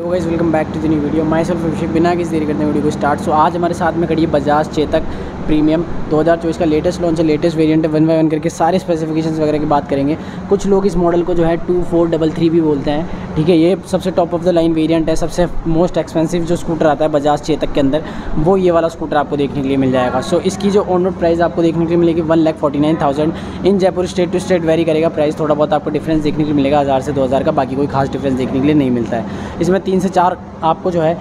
Guys welcome back to दिन video myself Abhishek बिना किसी देरी करते हैं वीडियो को स्टार्ट सो आज हमारे साथ में खड़ी है बजाज चेतक. प्रीमियम 2024 का लेटेस्ट लॉन्च है लेटेस्ट वेरिएंट है वन बाई वन करके सारे स्पेसिफिकेशंस वगैरह की बात करेंगे। कुछ लोग इस मॉडल को जो है टू फोर डबल थ्री भी बोलते हैं, ठीक है? ये सबसे top of the line variant है, सबसे मोस्ट एक्सपेंसिव जो स्कूटर आता है बजाज चेतक के अंदर, वो ये वाला स्कूटर आपको देखने के लिए मिल जाएगा। सो इसकी जो ऑन रोड प्राइस आपको देखने के लिए मिलेगी one lakh forty nine thousand in Jaipur state to state vary करेगा प्राइस थोड़ा बहुत आपको डिफरेंस देखने के लिए मिलेगा, हज़ार से दो हज़ार का, बाकी कोई खास डिफरेंस देखने के लिए नहीं मिलता है। इसमें तीन से चार आपको जो है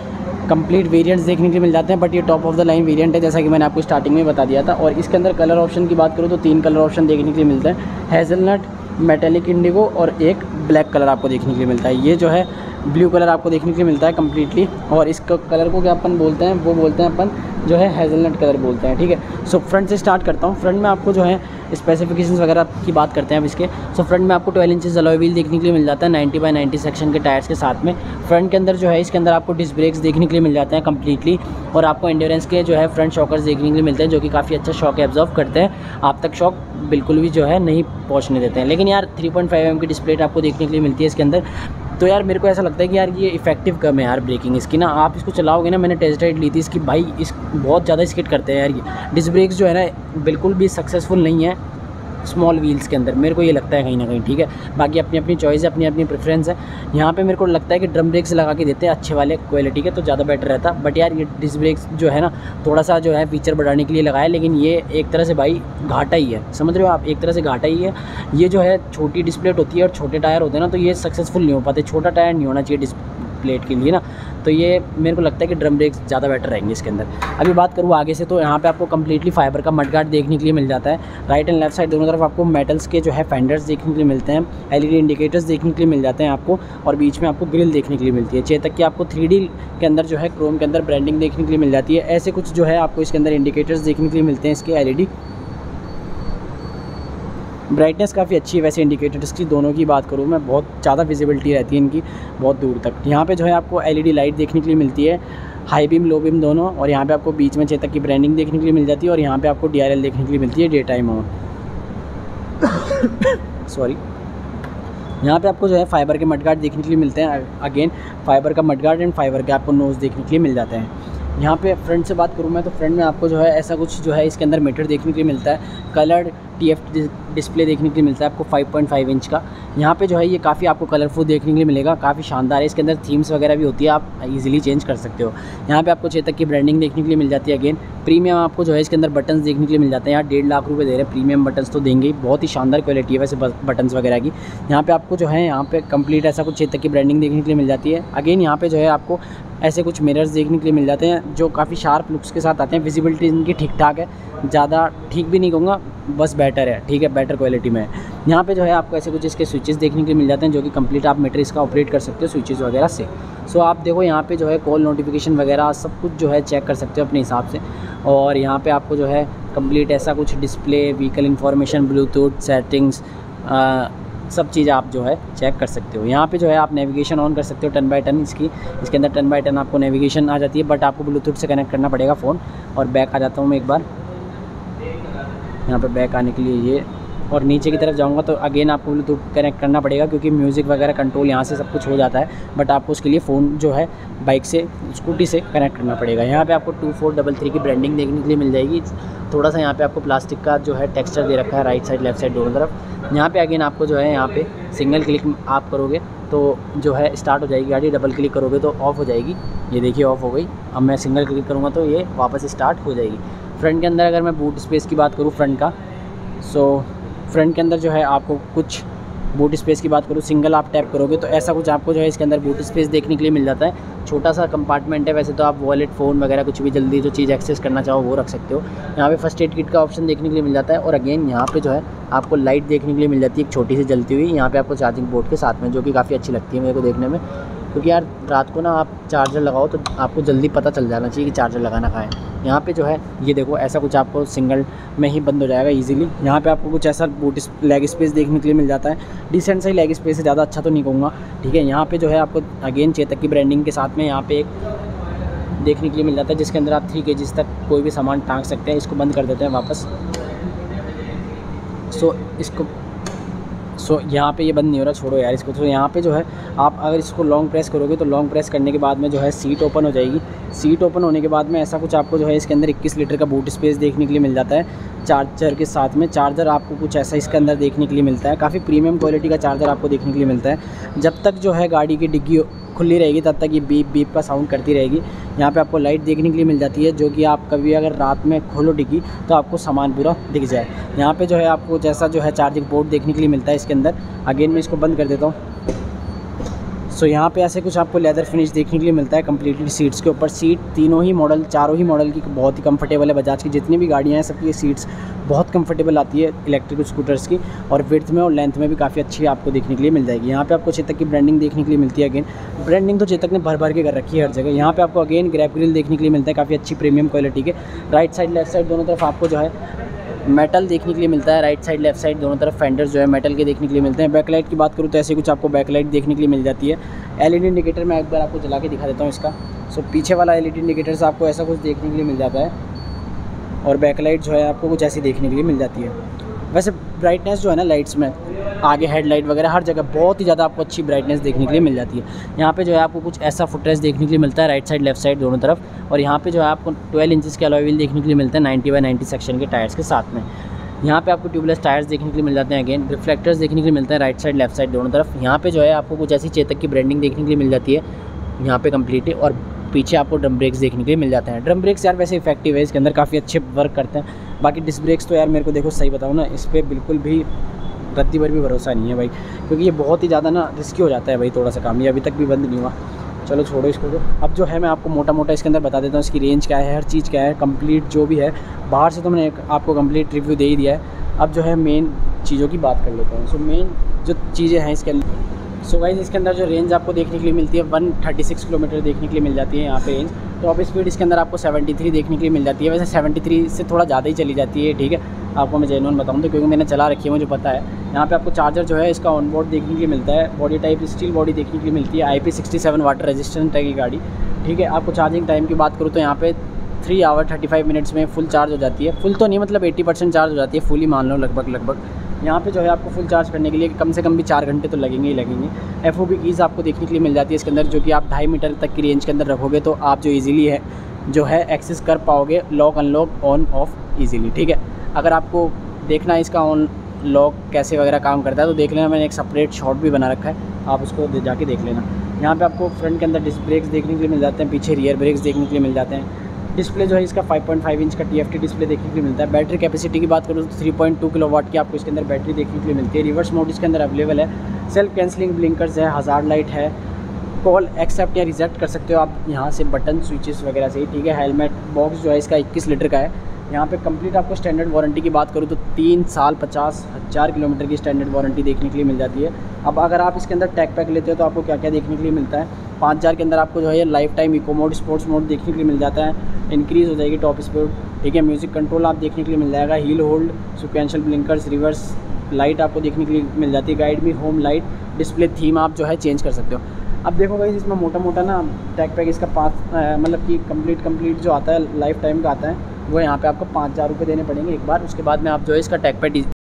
कंप्लीट वेरिएंट्स देखने के लिए मिल जाते हैं बट ये top of the line variant है, जैसा कि मैंने आपको स्टार्टिंग में बता दिया था। और इसके अंदर कलर ऑप्शन की बात करूँ तो तीन कलर ऑप्शन देखने के लिए मिलते हैं। हेज़लनट मेटेलिक इंडिगो और एक ब्लैक कलर आपको देखने के लिए मिलता है। ये जो है ब्लू कलर आपको देखने के लिए मिलता है कम्प्लीटली और इस कलर को क्या अपन बोलते हैं? वो बोलते हैं अपन जो है हेज़लनट कलर बोलते हैं, ठीक है? सो फ्रंट से स्टार्ट करता हूँ। फ्रंट में आपको जो है स्पेसिफिकेशन वगैरह की बात करते हैं अब इसके। सो फ्रंट में आपको 12 इंचेस अलॉय व्हील देखने के लिए मिल जाता है 90 बाय 90 सेक्शन के टायर्स के साथ में। फ्रंट के अंदर जो है, इसके अंदर आपको डिस्क ब्रेक्स देखने के लिए मिल जाते हैं कम्प्लीटली और आपको इंडोरेंस के जो है फ्रंट शॉकर्स देखने के लिए मिलते हैं, जो कि काफ़ी अच्छा शॉक एब्जॉर्व करते हैं। आप तक शॉक बिल्कुल भी जो है, नहीं पहुँचने देते हैं। लेकिन यार थ्री पॉइंट फाइव एम की डिस्प्ले आपको देखने के लिए मिलती है इसके अंदर। तो यार मेरे को ऐसा लगता है कि यार ये इफ़ेक्टिव कम है यार ब्रेकिंग इसकी ना। आप इसको चलाओगे ना, मैंने टेस्ट राइड ली थी इसकी। भाई, इस बहुत ज़्यादा स्किट करते हैं यार ये। डिस्क ब्रेक्स जो है ना, बिल्कुल भी सक्सेसफुल नहीं है। स्मॉल व्हील्स के अंदर। मेरे को ये लगता है कहीं ना कहीं, ठीक है? बाकी अपनी अपनी चॉइस है, अपनी अपनी प्रेफरेंस है। यहाँ पे मेरे को लगता है कि ड्रम ब्रेक्स लगा के देते हैं अच्छे वाले क्वालिटी के तो ज़्यादा बेटर रहता। बट यार, ये डिस्क ब्रेक्स जो है ना थोड़ा सा जो है फीचर बढ़ाने के लिए लगाया लेकिन ये एक तरह से भाई घाटा ही है। समझ रहे हो आप? एक तरह से घाटा ही है। ये जो है छोटी डिस्प्लेट होती है और छोटे टायर होते हैं ना तो ये सक्सेसफुल नहीं हो पाते। छोटा टायर नहीं होना चाहिए प्लेट के लिए ना तो ये मेरे को लगता है कि ड्रम ब्रेक ज़्यादा बेटर रहेंगे इसके अंदर। अभी बात करूँ आगे से तो यहाँ पे आपको कम्प्लीटली फाइबर का मडगार्ड देखने के लिए मिल जाता है। राइट एंड लेफ़्ट साइड दोनों तरफ़ आपको मेटल्स के जो है फेंडर्स देखने के लिए मिलते हैं एलईडी इंडिकेटर्स देखने के लिए मिल जाते हैं आपको, और बीच में आपको ग्रिल देखने के लिए मिलती है। चेतक की आपको थ्री के अंदर जो है क्रोम के अंदर ब्रांडिंग देखने के लिए मिल जाती है। ऐसे कुछ जो है आपको इसके अंदर इंडिकेटर्स देखने के लिए मिलते हैं, इसके एलईडी ब्राइटनेस काफ़ी अच्छी है, वैसे इंडिकेटर्स की दोनों की बात करूँ मैं, बहुत ज़्यादा विजिबिलिटी रहती है इनकी, बहुत दूर तक। यहाँ पे जो है आपको एलईडी लाइट देखने के लिए मिलती है हाई बीम लो बीम दोनों, और यहाँ पे आपको बीच में चेतक की ब्रांडिंग देखने के लिए मिल जाती है, और यहाँ पे आपको डीआरएल देखने के लिए मिलती है डे टाइम ऑन सॉरी यहाँ पे आपको जो है फाइबर के मडगार्ड देखने के लिए मिलते हैं अगेन फाइबर का मडगार्ड एंड फाइबर के आपको नोज़ देखने के लिए मिल जाते हैं। यहाँ पे फ्रंट से बात करूँ मैं तो फ्रंट में आपको जो है ऐसा कुछ जो है इसके अंदर मीटर देखने के लिए मिलता है कलर्ड टी एफ़ डिस्प्ले देखने के लिए मिलता है आपको 5.5 इंच का। यहाँ पे जो है ये काफ़ी आपको कलरफुल देखने के लिए मिलेगा, काफ़ी शानदार है। इसके अंदर थीम्स वगैरह भी होती है, आप इजीली चेंज कर सकते हो। यहाँ पे आपको चेतक की ब्रांडिंग देखने के लिए मिल जाती है अगेन प्रीमियम आपको जो है इसके अंदर बटन्स देखने के लिए मिल जाते हैं। यहाँ डेढ़ लाख रुपये दे रहे हैं प्रीमियम बटन्स तो देंगे बहुत ही शानदार क्वालिटी है वैसे बटन्स वगैरह की। यहाँ पर आपको जो है, यहाँ पे कंप्लीट ऐसा कुछ चेतक की ब्रांडिंग देखने के लिए मिल जाती है। अगेन यहाँ पे जो है आपको ऐसे कुछ मिरर्स देखने के लिए मिल जाते हैं, जो काफ़ी शार्प लुक्स के साथ आते हैं। विजिबिलिटी इनकी ठीक ठाक है। ज़्यादा ठीक भी नहीं कहूँगा, बस बेटर है, ठीक है बेटर क्वालिटी में है। यहाँ पे जो है आपको ऐसे कुछ इसके स्विचेस देखने के लिए मिल जाते हैं, जो कि कंप्लीट आप मीटर इसका ऑपरेट कर सकते हो स्विचेस वगैरह से। सो आप देखो यहाँ पे जो है कॉल नोटिफिकेशन वगैरह, सब कुछ जो है चेक कर सकते हो अपने हिसाब से। और यहाँ पे आपको जो है कंप्लीट ऐसा कुछ display vehicle information Bluetooth settings सब चीज़ आप जो है चेक कर सकते हो। यहाँ पे जो है आप नेविगेशन ऑन कर सकते हो टन बाय टन इसकी। इसके अंदर टन बाय टन आपको नेविगेशन आ जाती है बट आपको ब्लूटूथ से कनेक्ट करना पड़ेगा फ़ोन और बैक आ जाता हूँ मैं एक बार। यहाँ पे बैक आने के लिए ये। और नीचे की तरफ़ जाऊँगा तो अगेन आपको ब्लूटूथ कनेक्ट करना पड़ेगा क्योंकि म्यूज़िक वगैरह कंट्रोल यहाँ से सब कुछ हो जाता है। बट आपको उसके लिए फ़ोन जो है बाइक से स्कूटी से कनेक्ट करना पड़ेगा। यहाँ पे आपको टू फोर डबल थ्री की ब्रांडिंग देखने के लिए मिल जाएगी। थोड़ा सा यहाँ पे आपको प्लास्टिक का जो है टेक्सचर दे रखा है राइट साइड लेफ़्ट साइड दोनों तरफ़। यहाँ पे अगेन आपको जो है, यहाँ पे सिंगल क्लिक आप करोगे तो जो है स्टार्ट हो जाएगी गाड़ी डबल क्लिक करोगे तो ऑफ़ हो जाएगी। ये देखिए ऑफ़ हो गई। अब मैं सिंगल क्लिक करूँगा तो ये वापस स्टार्ट हो जाएगी। फ्रंट के अंदर अगर मैं बूट स्पेस की बात करूँ फ्रंट का सो फ्रंट के अंदर जो है आपको कुछ बूट स्पेस की बात करूँ सिंगल आप टैप करोगे तो ऐसा कुछ आपको जो है इसके अंदर बूट स्पेस देखने के लिए मिल जाता है। छोटा सा कंपार्टमेंट है, वैसे तो आप वॉलेट फ़ोन वगैरह कुछ भी जल्दी जो चीज़ एक्सेस करना चाहो वो रख सकते हो। यहाँ पे फ़र्स्ट एड किट का ऑप्शन देखने के लिए मिल जाता है, और अगेन यहाँ पे जो है आपको लाइट देखने के लिए मिल जाती है, एक छोटी सी जलती हुई, यहाँ पे आपको चार्जिंग बोर्ड के साथ में, जो कि काफ़ी अच्छी लगती है मेरे को देखने में। क्योंकि यार, रात को ना आप चार्जर लगाओ तो आपको जल्दी पता चल जाना चाहिए कि चार्जर लगाना कहाँ है। यहाँ पे जो है, ये देखो, ऐसा कुछ आपको सिंगल में ही बंद हो जाएगा इजीली यहाँ पे आपको कुछ ऐसा बूट लेग स्पेस देखने के लिए मिल जाता है। डिसेंट सही लेग स्पेस है, ज़्यादा अच्छा तो नहीं कहूँगा। ठीक है, यहाँ पर जो है आपको अगेन चेतक की ब्रांडिंग के साथ में यहाँ पर एक देखने के लिए मिल जाता है, जिसके अंदर आप थ्री के तक कोई भी सामान टाँग सकते हैं, इसको बंद कर देते हैं वापस। सो इसको सो यहाँ पे ये बंद नहीं हो रहा, छोड़ो यार इसको। तो यहाँ पे जो है, आप अगर इसको लॉन्ग प्रेस करोगे तो लॉन्ग प्रेस करने के बाद में जो है सीट ओपन हो जाएगी। सीट ओपन होने के बाद में ऐसा कुछ आपको जो है, इसके अंदर 21 लीटर का बूट स्पेस देखने के लिए मिल जाता है। चार्जर के साथ में चार्जर आपको कुछ ऐसा इसके अंदर देखने के लिए मिलता है। काफ़ी प्रीमियम क्वालिटी का चार्जर आपको देखने के लिए मिलता है। जब तक जो है, गाड़ी की डिग्गी खुली रहेगी, तब तक ये बीप बीप का साउंड करती रहेगी। यहाँ पे आपको लाइट देखने के लिए मिल जाती है, जो कि आप कभी अगर रात में खोलो डिग्गी तो आपको सामान पूरा दिख जाए। यहाँ पे जो है आपको जैसा जो है चार्जिंग पोर्ट देखने के लिए मिलता है इसके अंदर। अगेन मैं इसको बंद कर देता हूँ। सो so, यहाँ पे ऐसे कुछ आपको लेदर फिनिश देखने के लिए मिलता है कम्प्लीटली सीट्स के ऊपर। सीट तीनों ही मॉडल चारों ही मॉडल की बहुत ही कंफर्टेबल है बजाज की। जितनी भी गाड़ियाँ हैं सबकी सीट्स बहुत कंफर्टेबल आती है इलेक्ट्रिक स्कूटर्स की। और विर्थ में और लेंथ में भी काफ़ी अच्छी आपको देखने के लिए मिल जाएगी। यहाँ पे आपको चेतक की ब्रांडिंग देखने के लिए मिलती है अगेन ब्रांडिंग तो चेतक ने भर भर के कर रखी है हर जगह। यहाँ पे आपको अगेन ग्रैप ग्रिल देखने के लिए मिलता है काफ़ी अच्छी प्रीमियम क्वालिटी के। राइट साइड लेफ़्ट साइड दोनों तरफ़ आपको जो है मेटल देखने के लिए मिलता है राइट साइड लेफ़्ट साइड दोनों तरफ़ फेंडर्स जो है मेटल के देखने के लिए मिलते हैं। बैकलाइट की बात करूँ तो ऐसे कुछ आपको बैकलाइट देखने के लिए मिल जाती है। एलईडी इंडिकेटर मैं एक बार आपको जला के दिखा देता हूँ इसका। सो पीछे वाला एलईडी इंडिकेटर से आपको ऐसा कुछ देखने के लिए मिल जाता है। और बैकलाइट जो है आपको कुछ ऐसी देखने के लिए मिल जाती है। वैसे ब्राइटनेस जो है ना लाइट्स में, आगे हेडलाइट वगैरह, हर जगह बहुत ही ज़्यादा आपको अच्छी ब्राइटनेस देखने के लिए मिल जाती है। यहाँ पे जो है आपको कुछ ऐसा फुटरेस देखने के लिए मिलता है राइट साइड लेफ़्ट साइड दोनों तरफ़, और यहाँ पे जो है आपको 12 इंचज़ के अलॉय व्हील देखने के लिए मिलता है 90 बाई 90 सेक्शन के टायर्स के साथ में। यहाँ पे आपको ट्यूबलेस टायर्स देखने के लिए मिल जाते हैं अगेन रिफ्लेक्टर्स देखने के लिए मिलते हैं राइट साइड लेफ़्ट साइड दोनों तरफ़। यहाँ पे जो है आपको कुछ ऐसी चेतक की ब्रांडिंग देखने के लिए मिल जाती है, यहाँ पे कम्प्लीटली और पीछे आपको ड्रम ब्रेक्स देखने के लिए मिल जाते हैं। ड्रम ब्रेक्स यार वैसे इफ़ेक्टिव है, इसके अंदर काफ़ी अच्छे वर्क करते हैं। बाकी डिस्क ब्रेक्स तो यार मेरे को देखो सही बताऊँ ना, इस पर बिल्कुल भी रद्दी भर भी भरोसा नहीं है भाई। क्योंकि ये बहुत ही ज़्यादा ना रिस्की हो जाता है भाई थोड़ा सा काम। ये अभी तक भी बंद नहीं हुआ। चलो छोड़ो इसको तो। अब जो है मैं आपको मोटा मोटा इसके अंदर बता देता हूँ, इसकी रेंज क्या है, हर चीज़ क्या है कंप्लीट जो भी है। बाहर से तो मैंने आपको कंप्लीट रिव्यू दे ही दिया है। अब जो है मेन चीज़ों की बात कर लेते हैं। सो मेन जो चीज़ें हैं इसके अंदर। सो गाइज़ इसके अंदर जो रेंज आपको देखने के लिए मिलती है 136 किलोमीटर देखने के लिए मिल जाती है यहाँ पे रेंज टॉप स्पीड इसके अंदर आपको 73 देखने के लिए मिल जाती है। वैसे 73 से थोड़ा ज़्यादा ही चली जाती है, ठीक है? आपको मैं जेनुअन बताऊँ तो क्योंकि मैंने चला रखी है, मुझे पता है। यहाँ पे आपको चार्जर जो है, इसका ऑनबोर्ड देखने के लिए मिलता है। बॉडी टाइप स्टील बॉडी देखने के लिए मिलती है। आई पी वाटर रेजिस्टेंट है की गाड़ी, ठीक है? आपको चार्जिंग टाइम की बात करूँ तो यहाँ पे three hour thirty five minutes में फुल चार्ज हो जाती है। फुल तो नहीं मतलब एट्टी परसेंट चार्ज हो जाती है। फुल ही मान लो, लगभग लगभग। यहाँ पे जो है आपको फुल चार्ज करने के लिए कम से कम भी चार घंटे तो लगेंगे ही लगेंगे। एफ़ ओ कीज़ आपको देखने के लिए मिल जाती है इसके अंदर, जो कि आप ढाई मीटर तक की रेंज के अंदर रखोगे तो आप जो ईजिली है, जो है एक्सेस कर पाओगे lock unlock on off easily ठीक है? अगर आपको देखना है इसका ऑन लॉक कैसे वगैरह काम करता है तो देख लेना, मैंने एक सेपरेट शॉट भी बना रखा है, आप उसको जाके देख लेना। यहाँ पे आपको फ्रंट के अंदर डिस्क ब्रेक्स देखने के लिए मिल जाते हैं, पीछे रियर ब्रेक्स देखने के लिए मिल जाते हैं। डिस्प्ले जो है इसका 5.5 इंच का TFT डिस्प्ले देखने के लिए मिलता है। बैटरी कैपेसिटी की बात करूँ तो 3.2 किलोवाट की आपको इसके अंदर बैटरी देखने के लिए मिलती है। रिवर्स मोड इसके अंदर अवेलेबल है। सेल्फ कैंसिलिंग ब्लिंकर्स है हज़ार लाइट है। कॉल एक्सेप्ट या रिजेक्ट कर सकते हो आप यहाँ से बटन स्विचेस वगैरह से ही, ठीक है? हेलमेट बॉक्स जो है इसका इक्कीस लीटर का है। यहाँ पे कंप्लीट आपको स्टैंडर्ड वारंटी की बात करूँ तो तीन साल पचास हज़ार किलोमीटर की स्टैंडर्ड वारंटी देखने के लिए मिल जाती है। अब अगर आप इसके अंदर टैग पैक लेते हो तो आपको क्या क्या देखने के लिए मिलता है? पाँच हज़ार के अंदर आपको जो है life time eco mode sports mode देखने के लिए मिल जाता है। इंक्रीज़ हो जाएगी टॉप स्पीड ठीक है म्यूज़िक कंट्रोल आप देखने के लिए मिल जाएगा। Hill hold sequential blinkers reverse light आपको देखने के लिए मिल जाती है। गाइड में होम लाइट डिस्प्ले थीम आप जो है चेंज कर सकते हो। अब देखो भाई, इसमें मोटा मोटा ना टैग पैक इसका पाँच मतलब कि कंप्लीट कंप्लीट जो आता है लाइफ टाइम का आता है वो यहाँ पे आपको पाँच हज़ार रुपये देने पड़ेंगे एक बार, उसके बाद में आप जो है इसका टैग पैक